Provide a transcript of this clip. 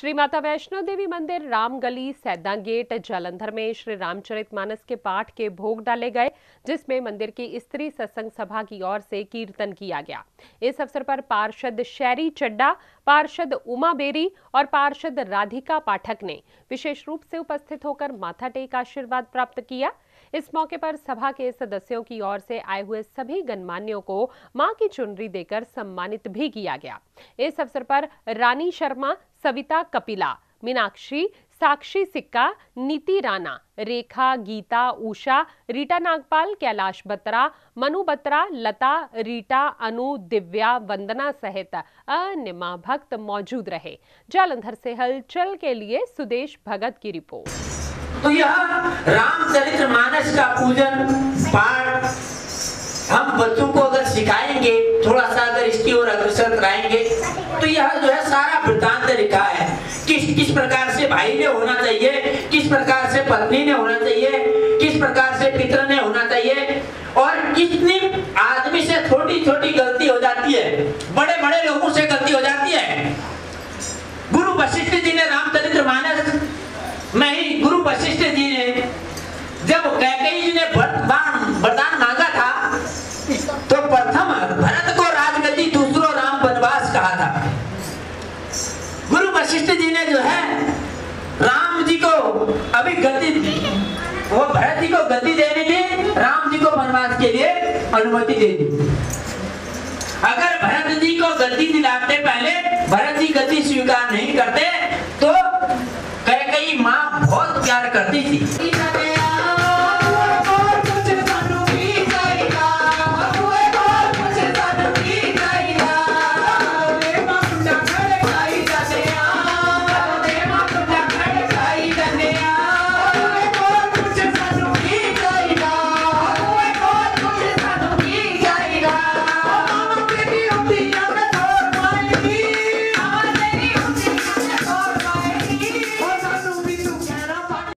श्री माता वैष्णो देवी मंदिर राम गली सैदा गेट, जालंधर में श्री रामचरितमानस के पाठ के भोग डाले गए, जिसमें मंदिर की स्त्री सत्संग सभा की ओर से कीर्तन किया गया। इस अवसर पर पार्षद शैरी चड्डा, पार्षद उमा बेरी और पार्षद राधिका पाठक ने विशेष रूप से उपस्थित होकर माथा टेक आशीर्वाद प्राप्त किया। इस मौके पर सभा के सदस्यों की ओर से आए हुए सभी गणमान्यों को माँ की चुनरी देकर सम्मानित भी किया गया। इस अवसर पर रानी शर्मा, सविता कपिला, मीनाक्षी, साक्षी सिक्का, नीति राणा, रेखा, गीता, उषा, रीटा नागपाल, कैलाश बत्रा, मनु बत्रा, लता, रीटा, अनु, दिव्या, वंदना सहित अन्य भक्त मौजूद रहे। जालंधर से हलचल के लिए सुदेश भगत की रिपोर्ट। तो यह रामचरित्र मानस का पूजन पाठ हम बच्चों को अगर सिखाएँगे, थोड़ा सा अगर इसकी ओर अग्रसर कराएँगे तो यह जो है सारा वृत्तांत लिखा है। किस किस प्रकार से भाई ने होना चाहिए, किस प्रकार से पत्नी ने होना चाहिए, किस प्रकार से पितर ने होना चाहिए, और कितनी आदमी से छोटी छोटी गलती हो जाती है बड़े बड़े लोगों से गलती हो जाती है। गुरु वशिष्ठ जी ने रामचरित्र मानस में गुरु वशिष्ठ जी ने जब कैकई जी ने वरदान वरदान मांगा था तो प्रथम भरत को राजगति दूसरो राम वनवास कहा था। गुरु वशिष्ठ जी ने जो है, राम जी को अभी गति वो भरत जी को गति देने की राम जी को वनवास के लिए अनुमति दे दी। अगर भरत जी को गति दिलाते पहले, भरत जी गति स्वीकार नहीं करते तो माँ बहुत प्यार करती थी।